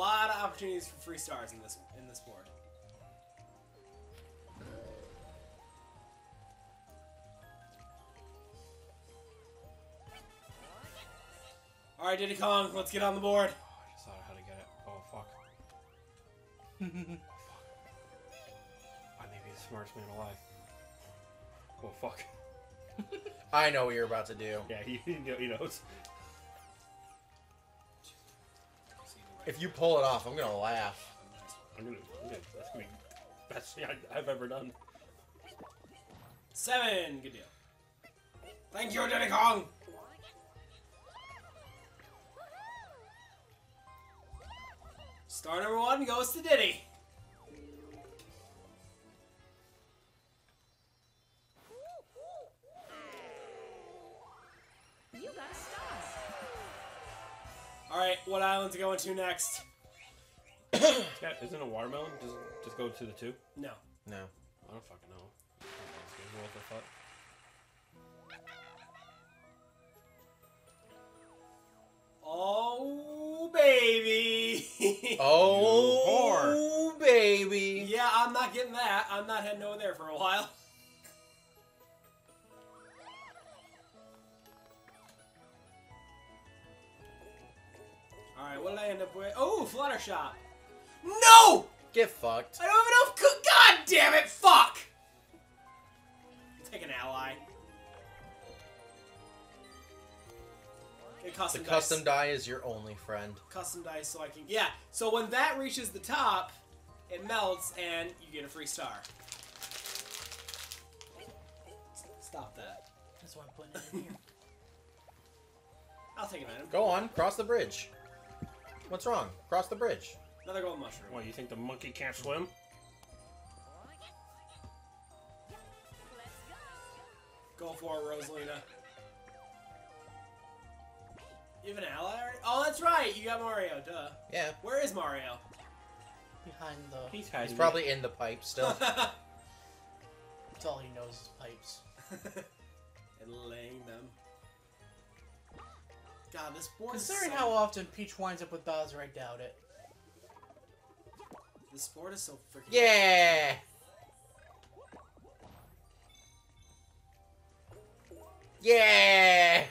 lot of opportunities for free stars in this in this board. All right, Diddy Kong, let's get on the board. Oh, I just thought of how to get it. Oh fuck. oh fuck. I may be the smartest man alive. Oh fuck. I know what you're about to do. Yeah, he, he know- he knows. If you pull it off, I'm gonna laugh. I'm gonna, I'm gonna that's gonna be the best thing I, I've ever done. Seven, good deal. Thank you, Diddy Kong. Star number one goes to Diddy. All right, what island's going to next? Yeah, isn't a watermelon? Just just go to the two. No. No. I don't fucking know. I don't know this game rules, I thought. Oh baby. Oh, baby. yeah, I'm not getting that. I'm not heading over there for a while. All right, what did I end up with? Oh, Fluttershy. No! Get fucked. I don't have enough. God damn it! Fuck. Take an ally. Get The custom dice. custom die is your only friend. custom dice so I can yeah. So when that reaches the top, it melts and you get a free star. Stop that. That's why I'm putting it in here. I'll take an item. Go on, cross the bridge. What's wrong? Cross the bridge. Another gold mushroom. What, you think the monkey can't swim? Go for it, Rosalina. You have an ally already? Oh, that's right. You got Mario. Duh. Yeah. Where is Mario? Behind the. He's hiding. He's probably in the pipe still. That's all he knows is pipes. and laying them. God, this board is Considering so, how often Peach winds up with Bowser, I doubt it. this board is so freaking yeah. Yeah.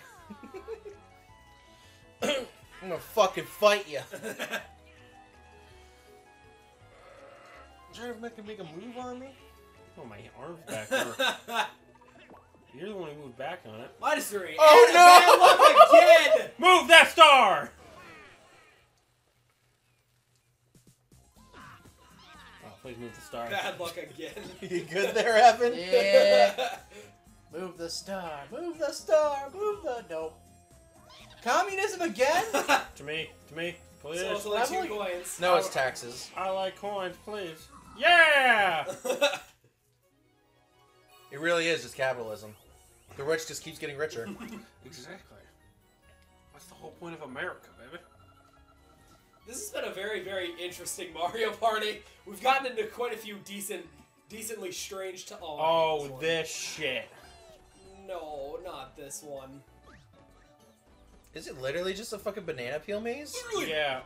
I'm gonna fucking fight you. I'm Trying to make, make a move on me? Oh, my arm's back there. You're the one who moved back on it. Minus three. Oh, and no! bad luck again. Move that star! Oh, please move the star. Bad luck again. You good there, Evan? Yeah. Move the star. Move the star. Move the. Nope. Communism again? To me, to me, please. so it's only two only- coins. No, it's taxes. I like coins, please. Yeah! It really is just capitalism. The rich just keeps getting richer. exactly. That's the whole point of America, baby. this has been a very, very interesting Mario Party. We've gotten into quite a few decent, decently strange to all. Oh, this shit. No, not this one. Is it literally just a fucking banana peel maze? Yeah.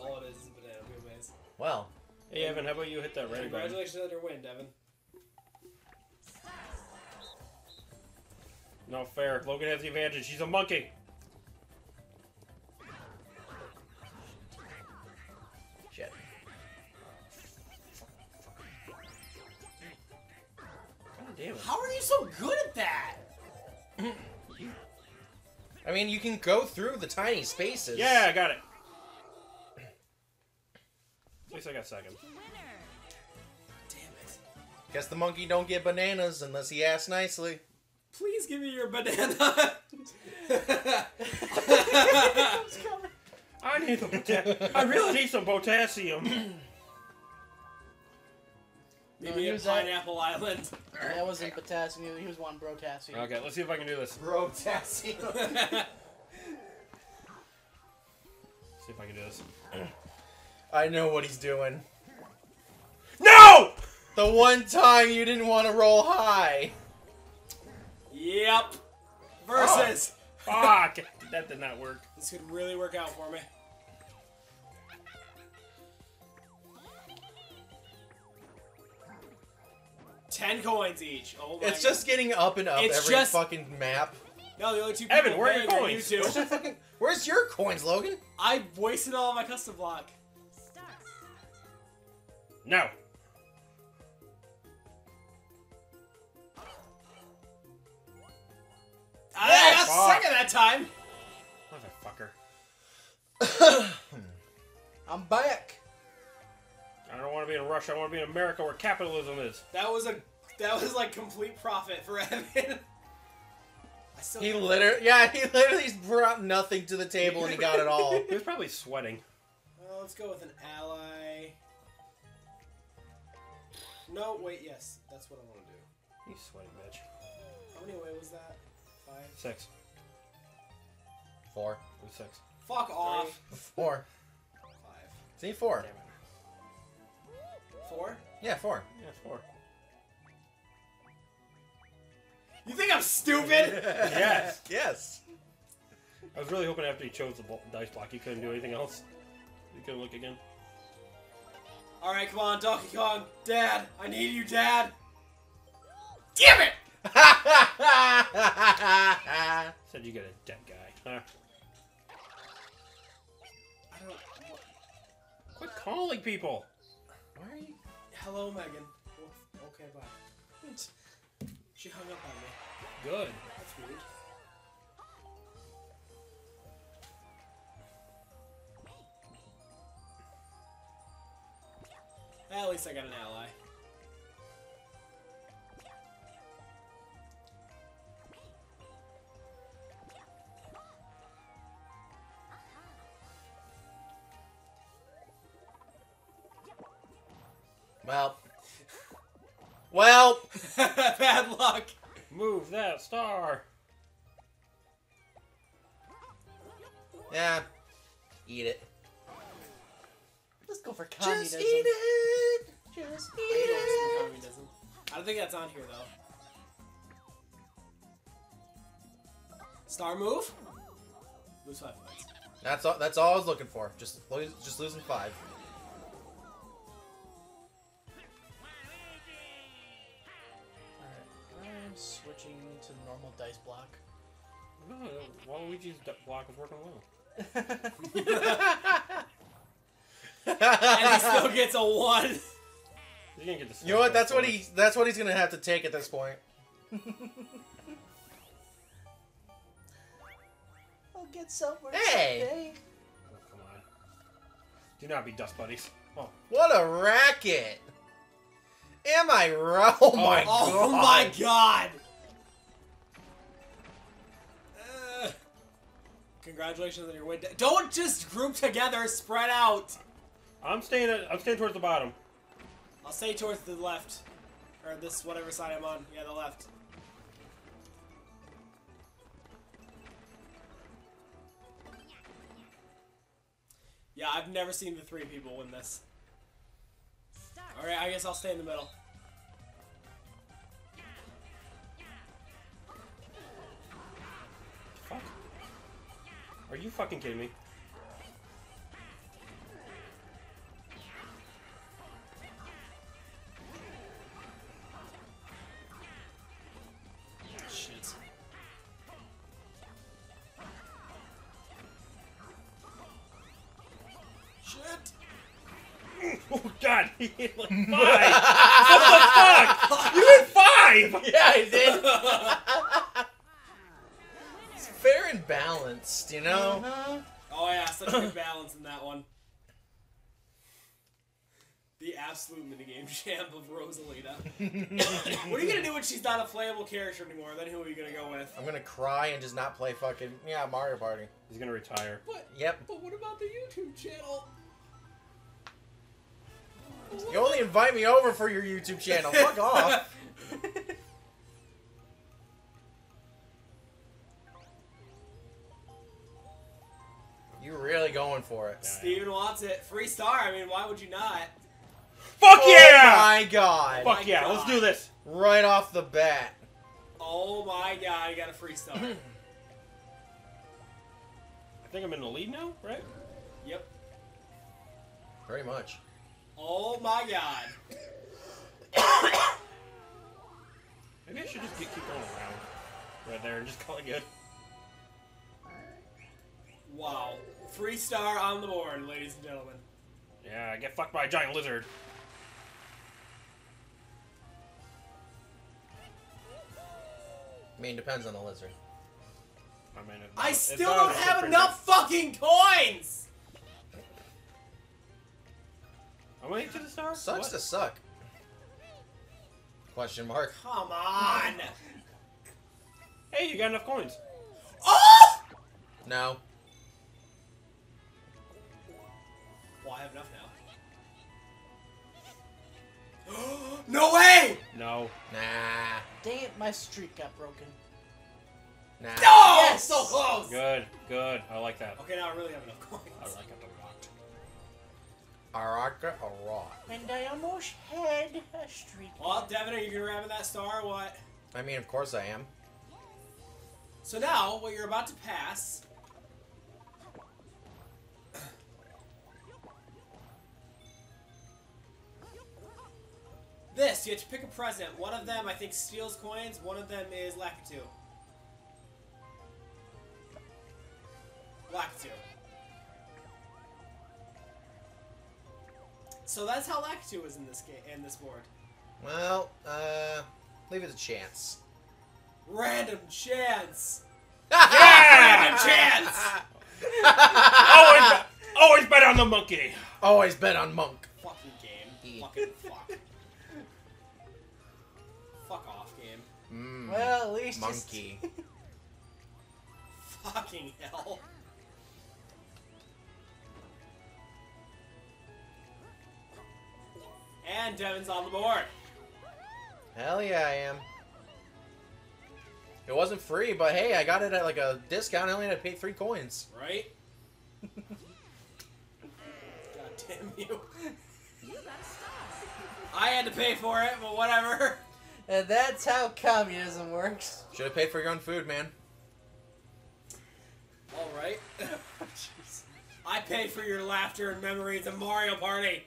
All it is. Is a banana peel maze. Well, Hey, Evan, how about you hit that ready button? Congratulations on your win, Devin. No fair. Logan has the advantage. She's a monkey. shit. God damn it. How are you so good at that? I mean, you can go through the tiny spaces. Yeah, I got it. At least I got second. Damn it! Guess the monkey don't get bananas unless he asks nicely. Please give me your banana. I need the pota- I really need some potassium. Maybe he a was at- pineapple island. that wasn't potassium. He was one brotassium. okay, let's see if I can do this. Bro, Tassie. See if I can do this. I know what he's doing. No! The one time you didn't want to roll high. Yep. Versus. Oh. Fuck! that did not work. This could really work out for me. Ten coins each. Oh my It's God. just getting up and up It's every just- fucking map. no. The only two people Evan, where are your coins? You Where's, two. your fucking, where's your coins, Logan? I wasted all my custom block. No. I got Fuck. second that time. Motherfucker. I'm back. I don't want to be in Russia. I want to be in America where capitalism is. That was a that was like complete profit for Evan. I still He literally, yeah, he literally brought nothing to the table and he got it all. He was probably sweating. Well, let's go with an ally. No, wait, yes, that's what I want to do. You sweating bitch. How many away was that? Five. Six. Four. It was six. Fuck off. Four. Five. See, four. Damn it. Four. Yeah, four. Yeah, four. You think I'm stupid? Yes. Yes. I was really hoping after he chose the bl- dice block, he couldn't do anything else. He couldn't look again. All right, come on, Donkey Kong, Dad. I need you, Dad. Damn it! Said you get a dead guy. Huh? I don't. What? Quit calling people. Why are you? Hello, Megan. Oh, Okay, bye. She hung up on me. Good. That's weird. At least I got an ally. Well. Well. Bad luck. Move that star. Yeah. Eat it. Let's go for communism. Just eat it. Just I eat hate it. communism. I don't think that's on here though. Star move. Lose five points. That's all. That's all I was looking for. Just lose. Just losing five. Alright, I'm switching to the normal dice block. No, Waluigi's block is working well. And he still gets a one. He's gonna get the you know what? That's what he. That's what he's gonna have to take at this point. I'll get somewhere Hey! someday. Oh, come on. Do not be dust buddies. Oh, What a racket! Am I right? Oh my Oh god! my god! Uh, congratulations on your win. Don't just group together, spread out. I'm staying. At, I'm staying towards the bottom. I'll stay towards the left. Or this, whatever side I'm on. Yeah, the left. Yeah, I've never seen the three people win this. Alright, I guess I'll stay in the middle. Fuck. Are you fucking kidding me? Shit! Oh god, he hit like five. what the fuck? You hit five. Yeah, I did. it's fair and balanced, you know. Uh-huh. Oh yeah, such a good balance in that one. The absolute minigame champ of Rosalina. what are you gonna do when she's not a playable character anymore? Then who are you gonna go with? I'm gonna cry and just not play fucking yeah Mario Party. He's gonna retire. What? Yep. But what about the YouTube channel? You only invite me over for your YouTube channel. Fuck off. You're really going for it? Steven wants it. Free star. I mean, why would you not? Fuck Oh yeah! my god! Fuck oh my yeah! God. Let's do this. Right off the bat. Oh Oh my god, I got a free star. I think I'm in the lead now, right? yep. Very much. Oh my god. Maybe I should just keep, keep going around right there and just call it good. Wow. Free star on the board, ladies and gentlemen. Yeah, get fucked by a giant lizard. I mean, depends on the lizard. I mean, I still don't have enough fucking coins! Am I to the star? Sucks What? to suck. Question mark. Come on! Hey, you got enough coins. Oh! No. Well, I have enough now. no way! No. Nah. Dang it, my streak got broken. Nah. No! Yes! So close! Good, good. I like that. Okay, now I really have enough coins. I like it a lot. Araka a rot. And I almost had a streak. Well, Devin, are you gonna grab that star or what? I mean, of course I am. So now, what you're about to pass. This, you have to pick a present. One of them, I think, steals coins. One of them is Lakitu. Lakitu. So that's how Lakitu is in this game, in this board. Well, uh, leave it a chance. Random chance. Yeah! Random chance. always, bet, always bet on the monkey. Always bet on Monk. Fucking game. E. Fucking fuck. fuck off, game. Mm, Well, at least it's- monkey. Fucking hell. And Devin's on the board. Hell yeah, I am. It wasn't free, but hey, I got it at like a discount. I only had to pay three coins. Right? God damn you. You stop. I had to pay for it, but whatever. And that's how communism works. Should have paid for your own food, man. Alright. I pay for your laughter and memories of Mario Party.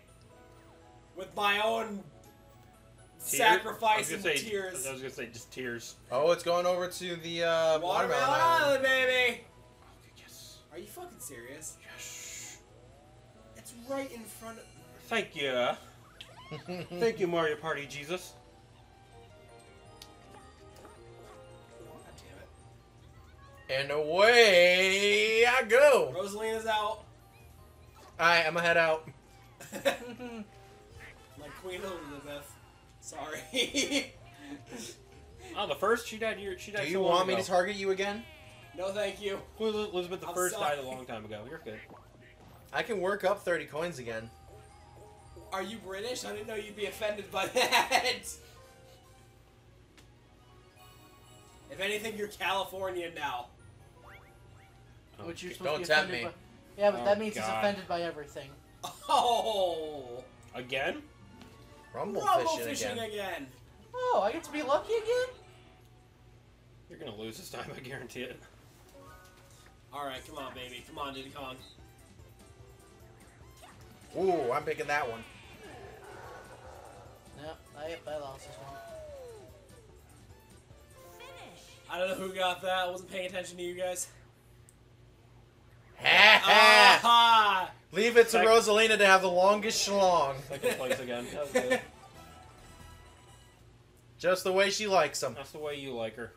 With my own Tear- sacrifice and say, tears. I was gonna say just tears. Oh, it's going over to the uh, Watermelon watermelon island. Island, baby! Yes. Are you fucking serious? Yes. It's right in front of. Thank you. Thank you, Mario Party Jesus. God damn and away I go. Rosalina's out. Alright, I'm gonna head out. like Queen Elizabeth. Sorry. Oh, the first she died. Here, she died. Do so you long want me ago. to target you again? no, thank you. Well, Elizabeth the I'm first died a long time ago. You're good. I can work up 30 coins again. Are you British? I didn't know you'd be offended by that. If anything, you're Californian now. Oh, Which you're supposed Don't to be tempt me. by. Yeah, but Oh, that means he's offended by everything. Oh, Again? Rumble, rumble fishing, fishing again. again. Oh, I get to be lucky again? You're gonna lose this time. I guarantee it. All right, come on, baby, come on, Diddy Kong. Ooh, I'm picking that one. No, I, I lost this one. I don't know who got that. I wasn't paying attention to you guys. Leave it to Sec- Rosalina to have the longest schlong. Second place again. That was good. Just the way she likes them. That's the way you like her.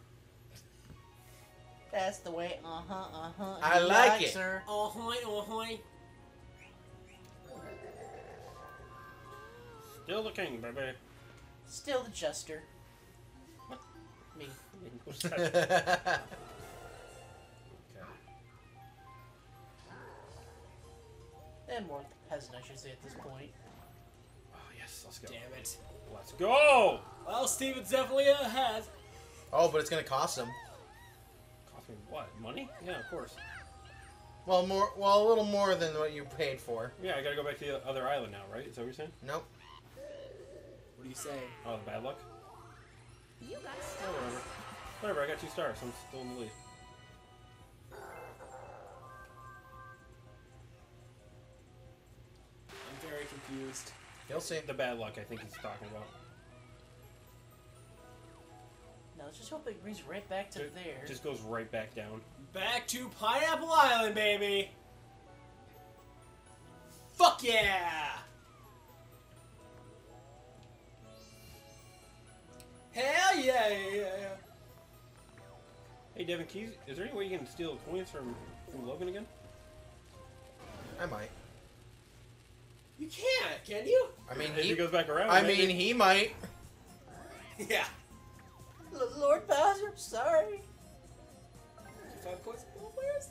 That's the way, uh huh, uh huh. I like it. Sir. Oh hoy, oh hoy. Still the king, baby. Still the jester. What? Me. And more peasant, I should say, at this point. Oh yes, let's go. Damn it. Let's go. Well, Steven's definitely ahead. oh, but it's gonna cost him. Cost me what? Money? Yeah, of course. Well, more. Well, a little more than what you paid for. Yeah, I gotta go back to the other island now, right? Is that what you're saying? Nope. What do you say? Oh, bad luck. You got Oh, stars. whatever. Whatever, I got two stars. I'm still in the lead. Confused. You'll see. The bad luck I think he's talking about. No, let's just hope it brings right back to It there. Just goes right back down. Back to Pineapple Island, baby. Fuck yeah! Hell yeah! yeah, yeah, yeah. Hey, Devin, can you, is there any way you can steal coins from, from Logan again? I might. You can't, can you? I mean, he he. goes back around, I maybe. mean, he might. Yeah. L- Lord Bowser, sorry. Five coins. Oh, where's?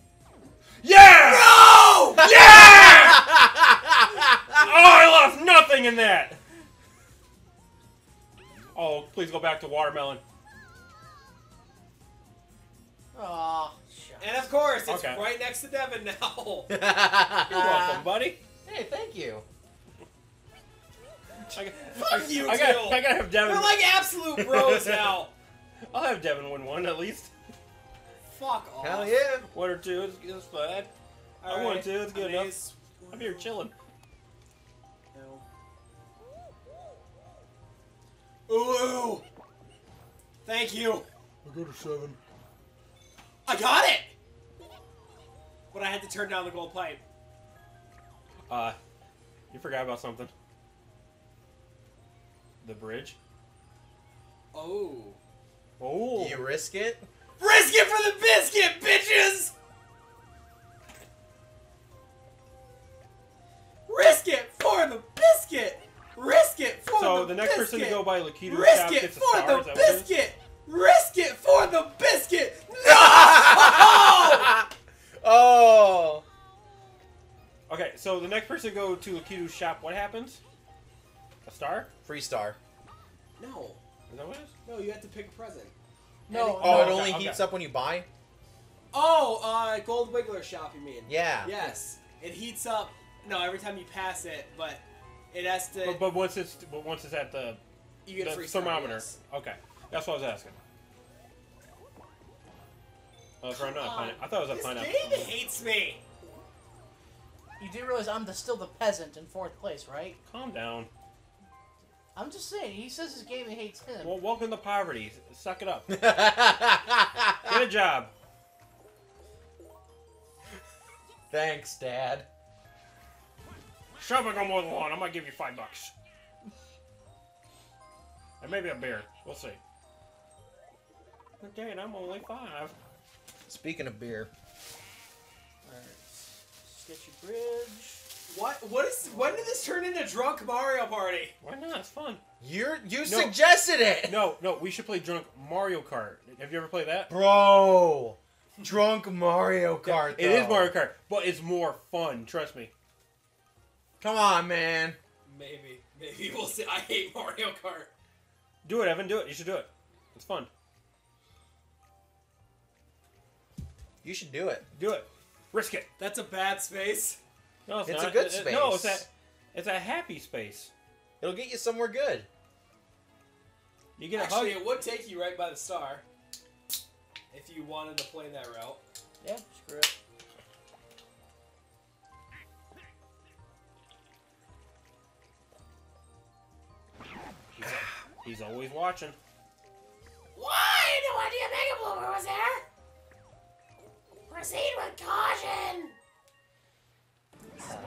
Yeah! No! Yeah! oh, I lost nothing in that! Oh, please go back to watermelon. Aw, shut And of course, it's Okay. right next to Devin now. You're welcome, buddy. Hey, thank you. I, got- Fuck you, I, got, Jill. I gotta have Devin. We're like absolute bros now. I'll have Devin win one at least. Fuck off. Hell yeah. One or two is, is fine. I All want two, it's good enough. Amaze- I'm here chilling. No. Ooh. Thank you. I got to seven. I got it. But I had to turn down the gold pipe. Uh, you forgot about something. The bridge. Oh. Oh. You risk it? Risk it for the biscuit, bitches! Risk it for the biscuit! Risk it for the biscuit! So the the next biscuit! person to go by Lakitu Risk shop it gets a for star. the is that what biscuit! Risk it for the biscuit! No! Oh! Okay, so the next person to go to Lakitu's shop, what happens? A star? Free star. no. Is that what it is? No, you have to pick a present. No, Oh, No, it only okay. heats up when you buy? Oh, uh, Gold Wiggler shop, you mean? Yeah. Yes. It heats up. No, every time you pass it, but it has to. But, but once it's but once it's at the, you get the free star, thermometer. yes. Okay, that's what I was asking. Oh, it's right now. Come Pine- on. I thought it was a This pineapple. game hates me. You do realize I'm the, still the peasant in fourth place, right? Calm down. I'm just saying. He says his game hates him. Well, welcome to poverty. Suck it up. Get a job. Thanks, Dad. Shove it on more than one. I might give you five bucks. And maybe a beer. We'll see. But dang, I'm only five. Speaking of beer, Alright. Sketchy bridge. What? What is? When did this turn into drunk Mario Party? Why not? It's fun. you're you suggested it, No, no, we should play drunk Mario Kart. Have you ever played that? bro. Drunk Mario Kart. It is though. Mario Kart, but it's more fun. Trust me. Come on, man. Maybe. Maybe we'll see. I hate Mario Kart. Do it, Evan. Do it. You should do it. It's fun. You should do it. Do it. Risk it. That's a bad space. No, it's, It's not. a good It- it- No, it's a, it's a happy space. It'll get you somewhere good. You get a Actually, hug. it would take you right by the star. If you wanted to play that route. Yeah, screw it. He's, he's always watching. Why? No idea Mega Blooper was there. Proceed with caution.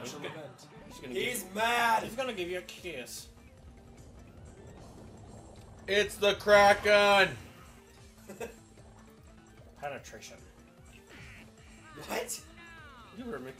He's gonna, he's gonna He's give, mad. he's gonna give you a kiss. It's the Kraken. Penetration. What? You heard me.